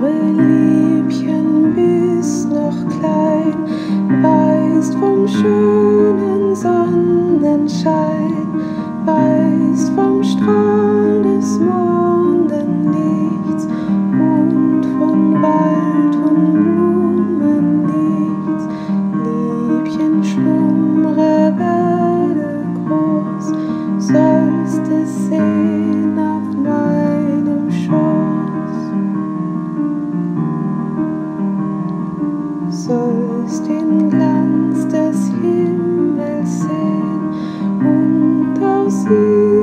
Liebchen, você.